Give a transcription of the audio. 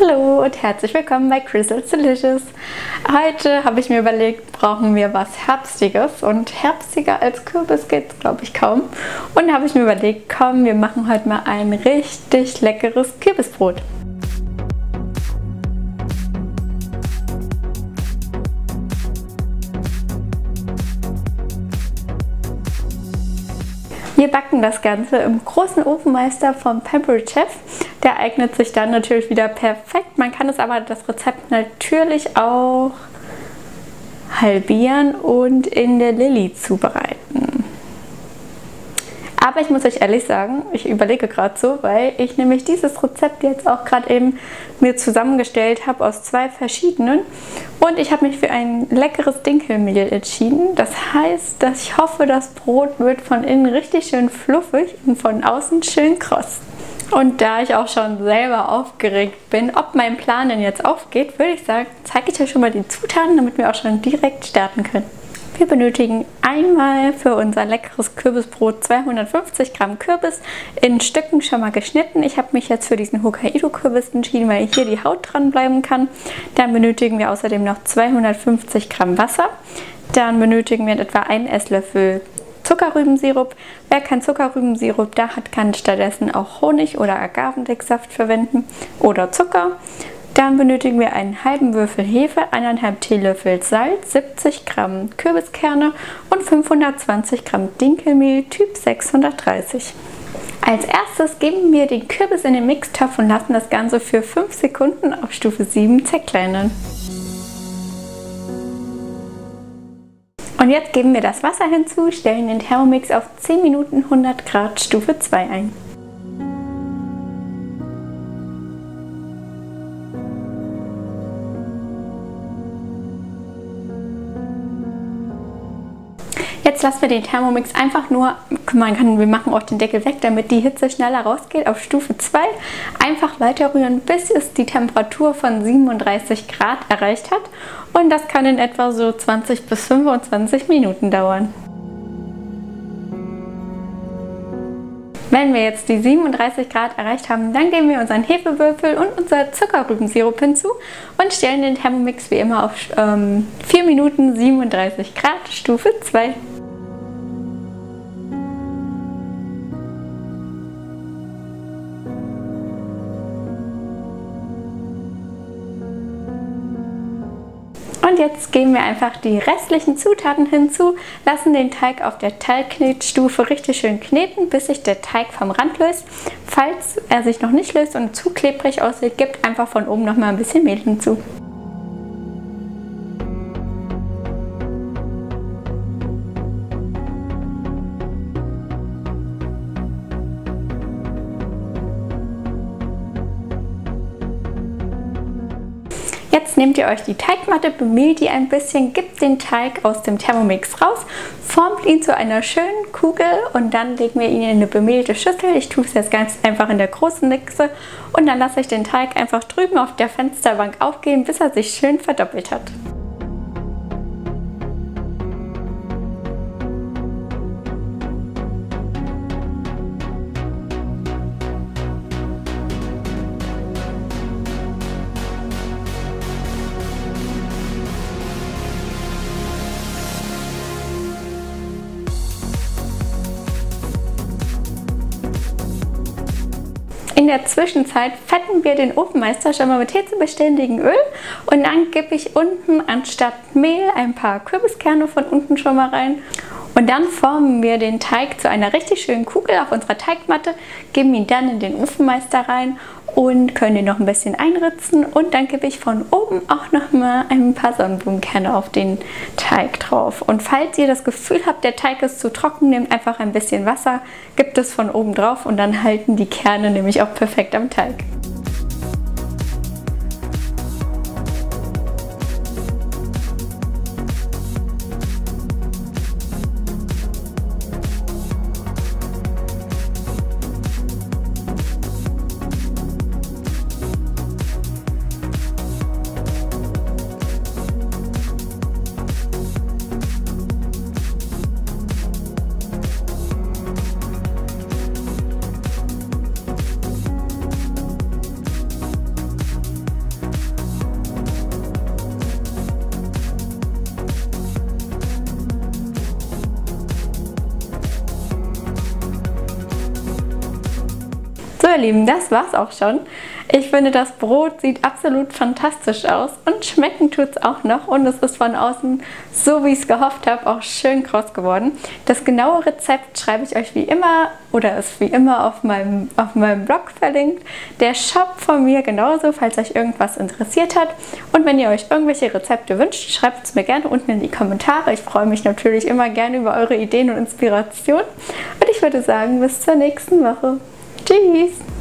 Hallo und herzlich willkommen bei Crystal Delicious. Heute habe ich mir überlegt, brauchen wir was Herbstiges und herbstiger als Kürbis geht es glaube ich kaum. Und habe ich mir überlegt, komm, wir machen heute mal ein richtig leckeres Kürbisbrot. Wir backen das Ganze im großen Ofenmeister vom Pampered Chef. Der eignet sich dann natürlich wieder perfekt. Man kann es aber das Rezept natürlich auch halbieren und in der Lilly zubereiten. Aber ich muss euch ehrlich sagen, ich überlege gerade so, weil ich nämlich dieses Rezept jetzt auch gerade eben mir zusammengestellt habe aus zwei verschiedenen. Und ich habe mich für ein leckeres Dinkelmehl entschieden. Das heißt, dass ich hoffe, das Brot wird von innen richtig schön fluffig und von außen schön kross. Und da ich auch schon selber aufgeregt bin, ob mein Plan denn jetzt aufgeht, würde ich sagen, zeige ich euch schon mal die Zutaten, damit wir auch schon direkt starten können. Wir benötigen einmal für unser leckeres Kürbisbrot 250 Gramm Kürbis in Stücken schon mal geschnitten. Ich habe mich jetzt für diesen Hokkaido-Kürbis entschieden, weil hier die Haut dran bleiben kann. Dann benötigen wir außerdem noch 250 Gramm Wasser. Dann benötigen wir etwa einen Esslöffel Zuckerrübensirup. Wer kein Zuckerrübensirup da hat, kann stattdessen auch Honig oder Agavendicksaft verwenden oder Zucker. Dann benötigen wir einen halben Würfel Hefe, 1,5 Teelöffel Salz, 70 Gramm Kürbiskerne und 520 Gramm Dinkelmehl Typ 630. Als erstes geben wir den Kürbis in den Mixtopf und lassen das Ganze für 5 Sekunden auf Stufe 7 zerkleinern. Und jetzt geben wir das Wasser hinzu, stellen den Thermomix auf 10 Minuten 100 Grad Stufe 2 ein. Jetzt lassen wir den Thermomix einfach nur, man kann, wir machen auch den Deckel weg, damit die Hitze schneller rausgeht, auf Stufe 2. Einfach weiter rühren, bis es die Temperatur von 37 Grad erreicht hat. Und das kann in etwa so 20 bis 25 Minuten dauern. Wenn wir jetzt die 37 Grad erreicht haben, dann geben wir unseren Hefewürfel und unser Zuckerrübensirup hinzu und stellen den Thermomix wie immer auf ähm, 4 Minuten 37 Grad Stufe 2. Und jetzt geben wir einfach die restlichen Zutaten hinzu, lassen den Teig auf der Teigknetstufe richtig schön kneten, bis sich der Teig vom Rand löst. Falls er sich noch nicht löst und zu klebrig aussieht, gibt einfach von oben noch mal ein bisschen Mehl hinzu. Jetzt nehmt ihr euch die Teigmatte, bemehlt die ein bisschen, gebt den Teig aus dem Thermomix raus, formt ihn zu einer schönen Kugel und dann legen wir ihn in eine bemehlte Schüssel. Ich tue es jetzt ganz einfach in der großen Mixe und dann lasse ich den Teig einfach drüben auf der Fensterbank aufgehen, bis er sich schön verdoppelt hat. In der Zwischenzeit fetten wir den Ofenmeister schon mal mit hitzebeständigem Öl. Und dann gebe ich unten anstatt Mehl ein paar Kürbiskerne von unten schon mal rein und dann formen wir den Teig zu einer richtig schönen Kugel auf unserer Teigmatte, geben ihn dann in den Ofenmeister rein und können ihn noch ein bisschen einritzen und dann gebe ich von oben auch noch mal ein paar Sonnenblumenkerne auf den Teig drauf. Und falls ihr das Gefühl habt, der Teig ist zu trocken, nehmt einfach ein bisschen Wasser, gibt es von oben drauf und dann halten die Kerne nämlich auch perfekt am Teig. Ihr Lieben, das war's auch schon. Ich finde, das Brot sieht absolut fantastisch aus und schmecken tut es auch noch und es ist von außen, so wie ich es gehofft habe, auch schön kross geworden. Das genaue Rezept schreibe ich euch wie immer oder ist wie immer auf meinem, auf meinem Blog verlinkt. Der Shop von mir genauso, falls euch irgendwas interessiert hat. Und wenn ihr euch irgendwelche Rezepte wünscht, schreibt es mir gerne unten in die Kommentare. Ich freue mich natürlich immer gerne über eure Ideen und Inspirationen. Und ich würde sagen, bis zur nächsten Woche. Tschüss!